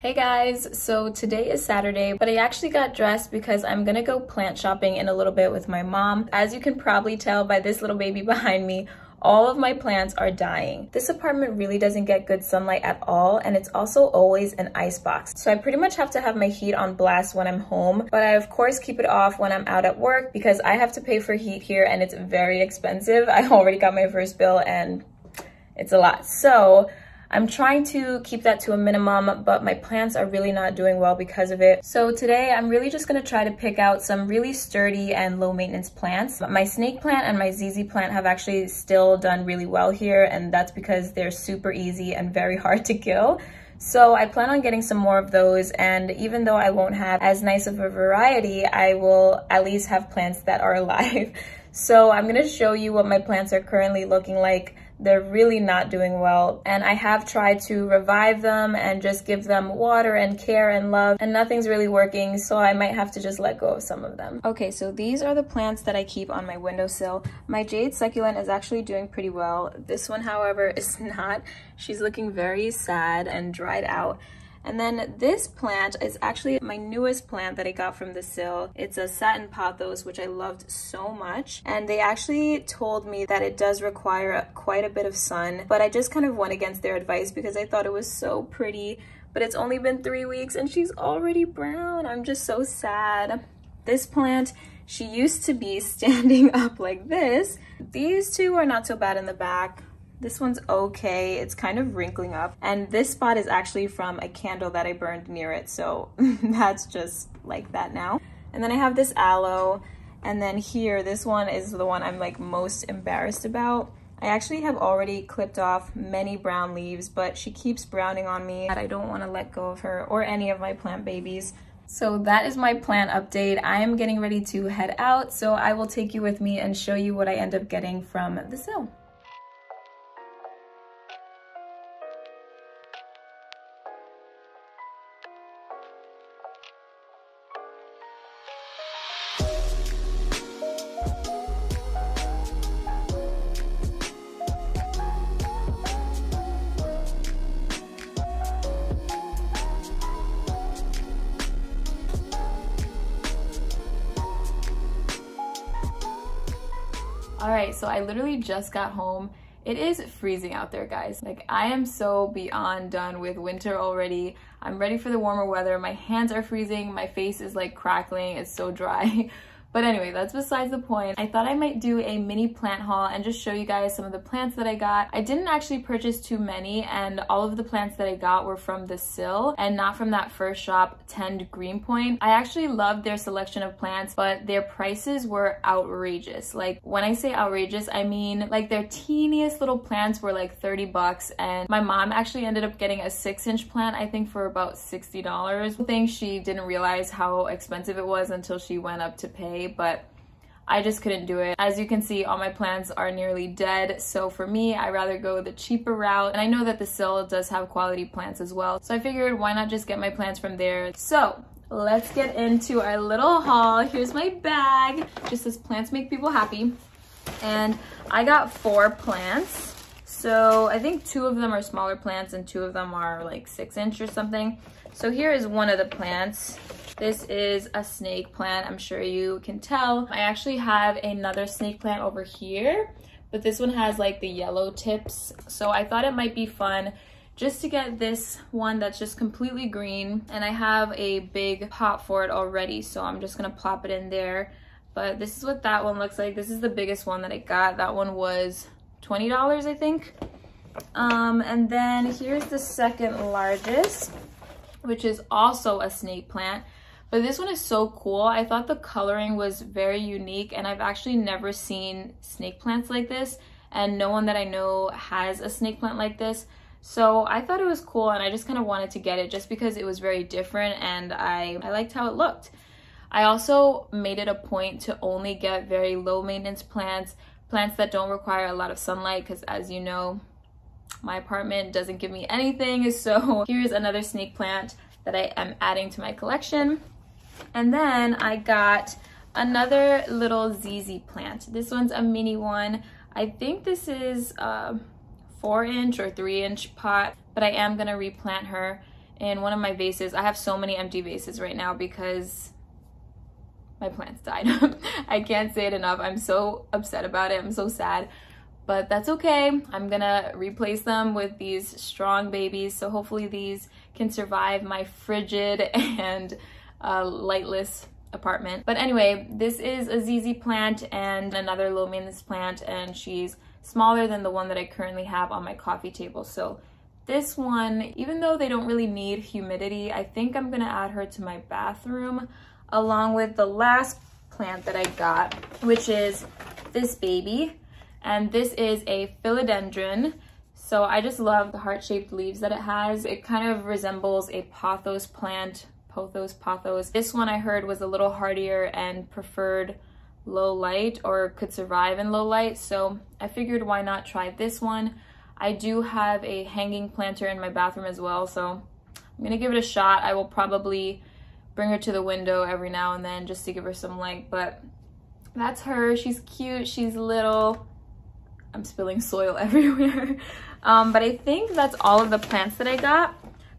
Hey guys, so today is Saturday, but I actually got dressed because I'm gonna go plant shopping in a little bit with my mom. As you can probably tell by this little baby behind me, all of my plants are dying. This apartment really doesn't get good sunlight at all, and it's also always an ice box. So I pretty much have to have my heat on blast when I'm home, but I of course keep it off when I'm out at work because I have to pay for heat here and it's very expensive. I already got my first bill and it's a lot. So I'm trying to keep that to a minimum, but my plants are really not doing well because of it. So today I'm really just gonna try to pick out some really sturdy and low maintenance plants. My snake plant and my ZZ plant have actually still done really well here and that's because they're super easy and very hard to kill. So I plan on getting some more of those and even though I won't have as nice of a variety, I will at least have plants that are alive. So I'm gonna show you what my plants are currently looking like they're really not doing well. And I have tried to revive them and just give them water and care and love and nothing's really working. So I might have to just let go of some of them. Okay, so these are the plants that I keep on my windowsill. My jade succulent is actually doing pretty well. This one, however, is not. She's looking very sad and dried out. And then this plant is actually my newest plant that I got from the Sill. It's a satin pothos, which I loved so much. And they actually told me that it does require quite a bit of sun, but I just kind of went against their advice because I thought it was so pretty. But it's only been three weeks and she's already brown. I'm just so sad. This plant, she used to be standing up like this. These two are not so bad in the back. This one's okay. It's kind of wrinkling up. And this spot is actually from a candle that I burned near it. So that's just like that now. And then I have this aloe. And then here, this one is the one I'm like most embarrassed about. I actually have already clipped off many brown leaves, but she keeps browning on me. And I don't want to let go of her or any of my plant babies. So that is my plant update. I am getting ready to head out, so I will take you with me and show you what I end up getting from the Sill. Right, so I literally just got home. It is freezing out there, guys. Like, I am so beyond done with winter already. I'm ready for the warmer weather. My hands are freezing. My face is like crackling. It's so dry. But anyway, that's besides the point. I thought I might do a mini plant haul and just show you guys some of the plants that I got. I didn't actually purchase too many and all of the plants that I got were from the Sill and not from that first shop, Tend Greenpoint. I actually loved their selection of plants, but their prices were outrageous. Like when I say outrageous, I mean like their teeniest little plants were like 30 bucks and my mom actually ended up getting a six inch plant, I think for about $60. I think she didn't realize how expensive it was until she went up to pay but I just couldn't do it. As you can see, all my plants are nearly dead. So for me, I rather go the cheaper route. And I know that the Sill does have quality plants as well. So I figured why not just get my plants from there. So let's get into our little haul. Here's my bag. Just says plants make people happy. And I got four plants. So I think two of them are smaller plants and two of them are like six inch or something. So here is one of the plants. This is a snake plant, I'm sure you can tell. I actually have another snake plant over here, but this one has like the yellow tips. So I thought it might be fun just to get this one that's just completely green. And I have a big pot for it already, so I'm just gonna plop it in there. But this is what that one looks like. This is the biggest one that I got. That one was $20, I think. Um, and then here's the second largest, which is also a snake plant. But this one is so cool. I thought the coloring was very unique and I've actually never seen snake plants like this and no one that I know has a snake plant like this. So I thought it was cool and I just kind of wanted to get it just because it was very different and I, I liked how it looked. I also made it a point to only get very low maintenance plants, plants that don't require a lot of sunlight because as you know, my apartment doesn't give me anything. So here's another snake plant that I am adding to my collection. And then I got another little ZZ plant. This one's a mini one. I think this is a four inch or three inch pot, but I am gonna replant her in one of my vases. I have so many empty vases right now because my plants died. I can't say it enough. I'm so upset about it. I'm so sad. But that's okay. I'm gonna replace them with these strong babies. So hopefully these can survive my frigid and uh, lightless apartment. But anyway, this is a ZZ plant and another low maintenance plant and she's smaller than the one that I currently have on my coffee table. So this one, even though they don't really need humidity, I think I'm gonna add her to my bathroom along with the last plant that I got, which is this baby. And this is a philodendron. So I just love the heart-shaped leaves that it has. It kind of resembles a pothos plant, pothos, pothos. This one I heard was a little hardier and preferred low light or could survive in low light. So I figured why not try this one. I do have a hanging planter in my bathroom as well. So I'm gonna give it a shot. I will probably bring her to the window every now and then just to give her some light. But that's her. She's cute. She's little. I'm spilling soil everywhere. um, but I think that's all of the plants that I got.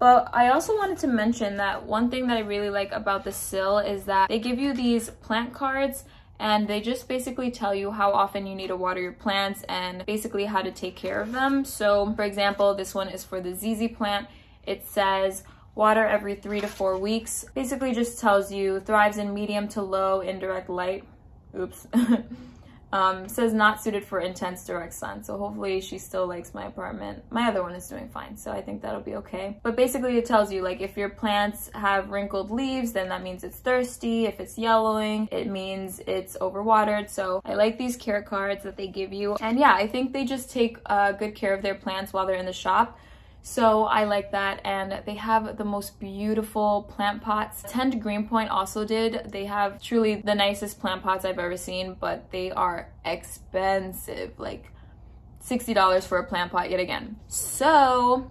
But I also wanted to mention that one thing that I really like about the Sill is that they give you these plant cards and they just basically tell you how often you need to water your plants and basically how to take care of them. So for example, this one is for the ZZ plant. It says water every three to four weeks. Basically just tells you thrives in medium to low indirect light. Oops. Um, says not suited for intense direct sun. So hopefully she still likes my apartment. My other one is doing fine. So I think that'll be okay. But basically it tells you like if your plants have wrinkled leaves, then that means it's thirsty. If it's yellowing, it means it's overwatered. So I like these care cards that they give you. And yeah, I think they just take uh, good care of their plants while they're in the shop. So I like that and they have the most beautiful plant pots. Tend Greenpoint also did. They have truly the nicest plant pots I've ever seen, but they are expensive, like $60 for a plant pot yet again. So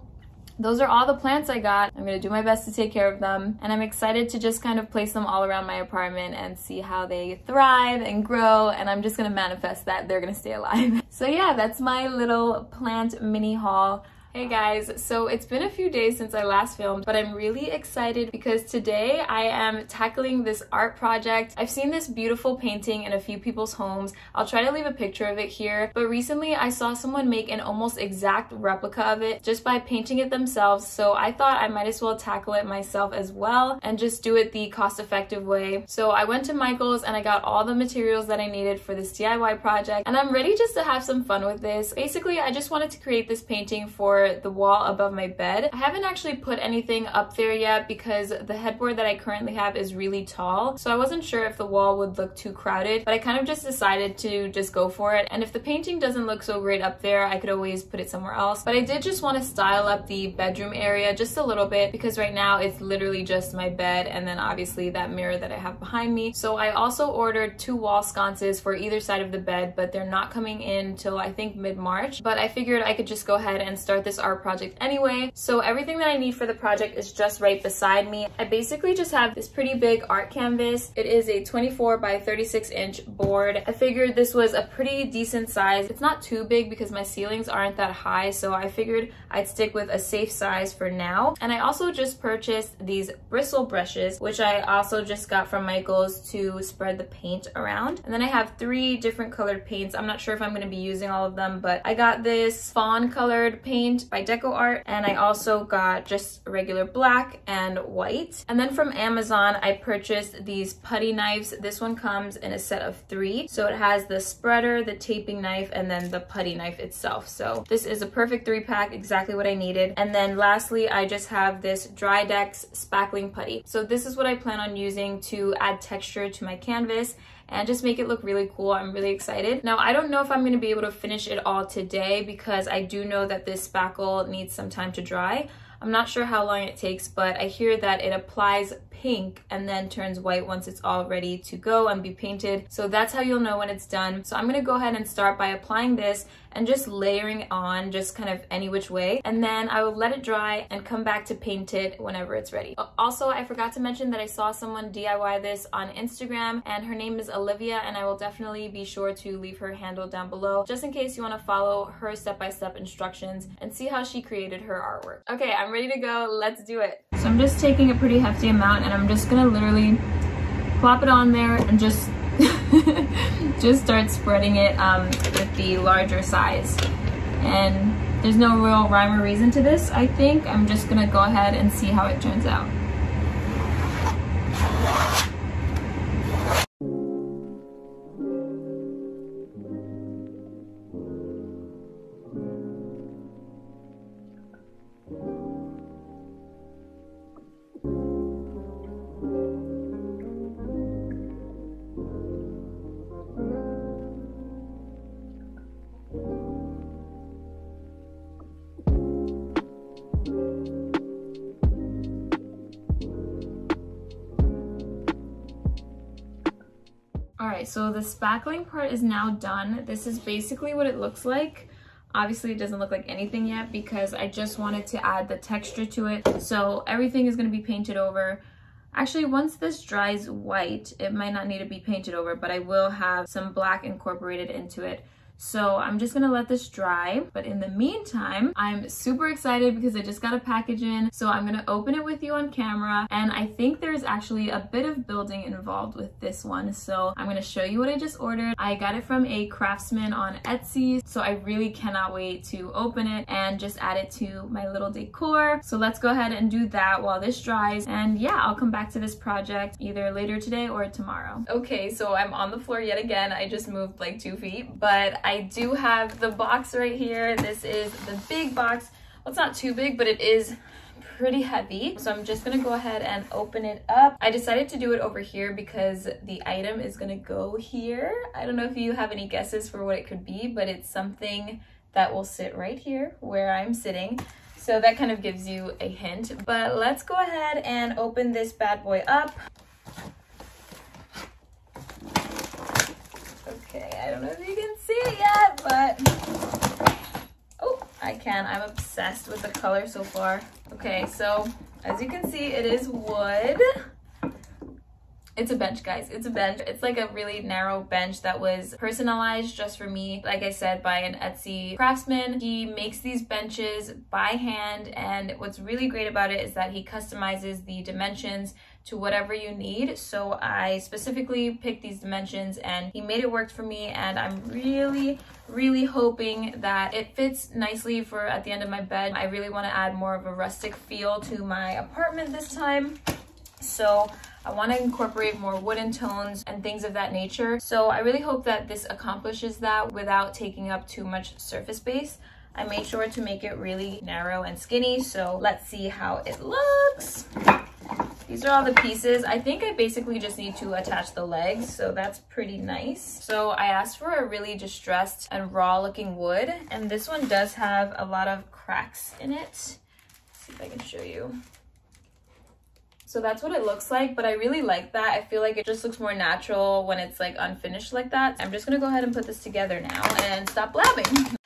those are all the plants I got. I'm gonna do my best to take care of them and I'm excited to just kind of place them all around my apartment and see how they thrive and grow and I'm just gonna manifest that they're gonna stay alive. so yeah, that's my little plant mini haul. Hey guys, so it's been a few days since I last filmed, but I'm really excited because today I am tackling this art project. I've seen this beautiful painting in a few people's homes. I'll try to leave a picture of it here, but recently I saw someone make an almost exact replica of it just by painting it themselves, so I thought I might as well tackle it myself as well and just do it the cost-effective way. So I went to Michael's and I got all the materials that I needed for this DIY project, and I'm ready just to have some fun with this. Basically, I just wanted to create this painting for the wall above my bed. I haven't actually put anything up there yet because the headboard that I currently have is really tall. So I wasn't sure if the wall would look too crowded, but I kind of just decided to just go for it. And if the painting doesn't look so great up there, I could always put it somewhere else. But I did just want to style up the bedroom area just a little bit because right now it's literally just my bed and then obviously that mirror that I have behind me. So I also ordered two wall sconces for either side of the bed, but they're not coming in till I think mid-March. But I figured I could just go ahead and start this art project anyway. So everything that I need for the project is just right beside me. I basically just have this pretty big art canvas. It is a 24 by 36 inch board. I figured this was a pretty decent size. It's not too big because my ceilings aren't that high, so I figured I'd stick with a safe size for now. And I also just purchased these bristle brushes, which I also just got from Michael's to spread the paint around. And then I have three different colored paints. I'm not sure if I'm gonna be using all of them, but I got this fawn colored paint by Deco Art and I also got just regular black and white. And then from Amazon, I purchased these putty knives. This one comes in a set of three. So it has the spreader, the taping knife, and then the putty knife itself. So this is a perfect three pack, exactly what I needed. And then lastly, I just have this Drydex spackling putty. So this is what I plan on using to add texture to my canvas and just make it look really cool. I'm really excited. Now, I don't know if I'm gonna be able to finish it all today because I do know that this spackle needs some time to dry. I'm not sure how long it takes, but I hear that it applies pink and then turns white once it's all ready to go and be painted. So that's how you'll know when it's done. So I'm gonna go ahead and start by applying this and just layering on just kind of any which way. And then I will let it dry and come back to paint it whenever it's ready. Also, I forgot to mention that I saw someone DIY this on Instagram and her name is Olivia and I will definitely be sure to leave her handle down below just in case you want to follow her step-by-step -step instructions and see how she created her artwork. Okay, I'm ready to go. Let's do it. I'm just taking a pretty hefty amount and I'm just gonna literally plop it on there and just just start spreading it um, with the larger size. And there's no real rhyme or reason to this, I think. I'm just gonna go ahead and see how it turns out. Alright, so the spackling part is now done. This is basically what it looks like. Obviously, it doesn't look like anything yet because I just wanted to add the texture to it. So everything is going to be painted over. Actually, once this dries white, it might not need to be painted over, but I will have some black incorporated into it. So I'm just gonna let this dry. But in the meantime, I'm super excited because I just got a package in. So I'm gonna open it with you on camera. And I think there's actually a bit of building involved with this one. So I'm gonna show you what I just ordered. I got it from a craftsman on Etsy. So I really cannot wait to open it and just add it to my little decor. So let's go ahead and do that while this dries. And yeah, I'll come back to this project either later today or tomorrow. Okay, so I'm on the floor yet again. I just moved like two feet, but I do have the box right here. This is the big box. Well, it's not too big, but it is pretty heavy. So I'm just gonna go ahead and open it up. I decided to do it over here because the item is gonna go here. I don't know if you have any guesses for what it could be, but it's something that will sit right here where I'm sitting. So that kind of gives you a hint, but let's go ahead and open this bad boy up. Okay, I don't know if you can see it yet, but oh, I can. I'm obsessed with the color so far. Okay, so as you can see, it is wood. It's a bench, guys. It's a bench. It's like a really narrow bench that was personalized just for me, like I said, by an Etsy craftsman. He makes these benches by hand, and what's really great about it is that he customizes the dimensions to whatever you need. So I specifically picked these dimensions and he made it work for me and I'm really, really hoping that it fits nicely for at the end of my bed. I really want to add more of a rustic feel to my apartment this time. So I want to incorporate more wooden tones and things of that nature. So I really hope that this accomplishes that without taking up too much surface space. I made sure to make it really narrow and skinny, so let's see how it looks. These are all the pieces. I think I basically just need to attach the legs, so that's pretty nice. So I asked for a really distressed and raw looking wood, and this one does have a lot of cracks in it. Let's see if I can show you. So that's what it looks like, but I really like that. I feel like it just looks more natural when it's like unfinished like that. I'm just gonna go ahead and put this together now and stop blabbing.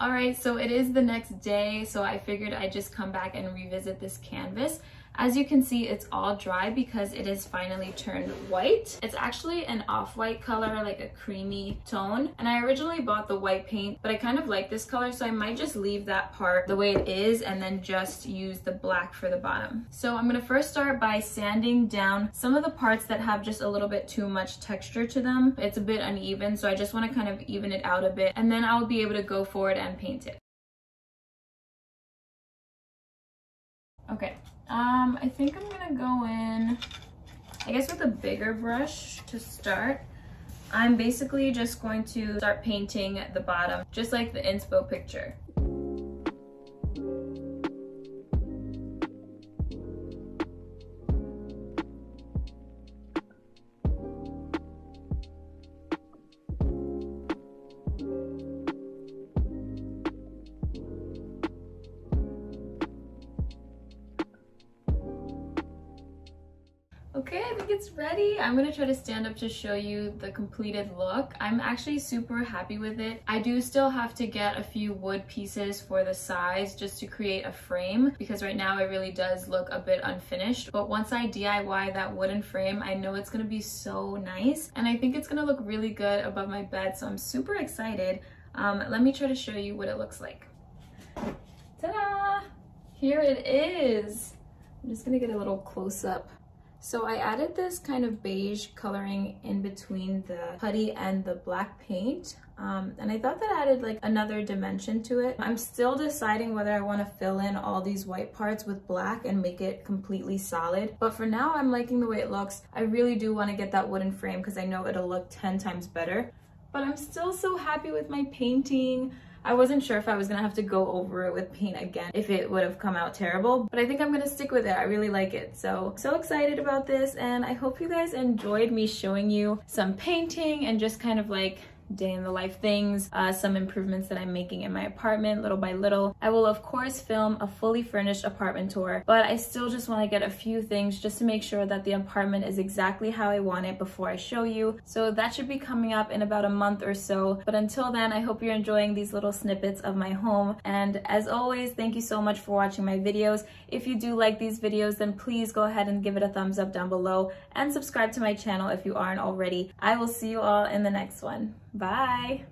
All right, so it is the next day, so I figured I'd just come back and revisit this canvas. As you can see, it's all dry because it is finally turned white. It's actually an off-white color, like a creamy tone. And I originally bought the white paint, but I kind of like this color, so I might just leave that part the way it is and then just use the black for the bottom. So I'm gonna first start by sanding down some of the parts that have just a little bit too much texture to them. It's a bit uneven, so I just wanna kind of even it out a bit, and then I'll be able to go forward and paint it. Okay, um, I think I'm gonna go in, I guess with a bigger brush to start. I'm basically just going to start painting the bottom, just like the inspo picture. I'm gonna try to stand up to show you the completed look. I'm actually super happy with it. I do still have to get a few wood pieces for the sides just to create a frame because right now it really does look a bit unfinished. But once I DIY that wooden frame, I know it's gonna be so nice and I think it's gonna look really good above my bed. So I'm super excited. Um, let me try to show you what it looks like. Ta-da! Here it is. I'm just gonna get a little close up so I added this kind of beige coloring in between the putty and the black paint. Um, and I thought that added like another dimension to it. I'm still deciding whether I want to fill in all these white parts with black and make it completely solid. But for now, I'm liking the way it looks. I really do want to get that wooden frame because I know it'll look 10 times better. But I'm still so happy with my painting. I wasn't sure if I was gonna have to go over it with paint again if it would have come out terrible, but I think I'm gonna stick with it. I really like it. So, so excited about this and I hope you guys enjoyed me showing you some painting and just kind of like day in the life things, uh, some improvements that I'm making in my apartment little by little. I will of course film a fully furnished apartment tour, but I still just want to get a few things just to make sure that the apartment is exactly how I want it before I show you. So that should be coming up in about a month or so. But until then, I hope you're enjoying these little snippets of my home. And as always, thank you so much for watching my videos. If you do like these videos, then please go ahead and give it a thumbs up down below and subscribe to my channel if you aren't already. I will see you all in the next one. Bye.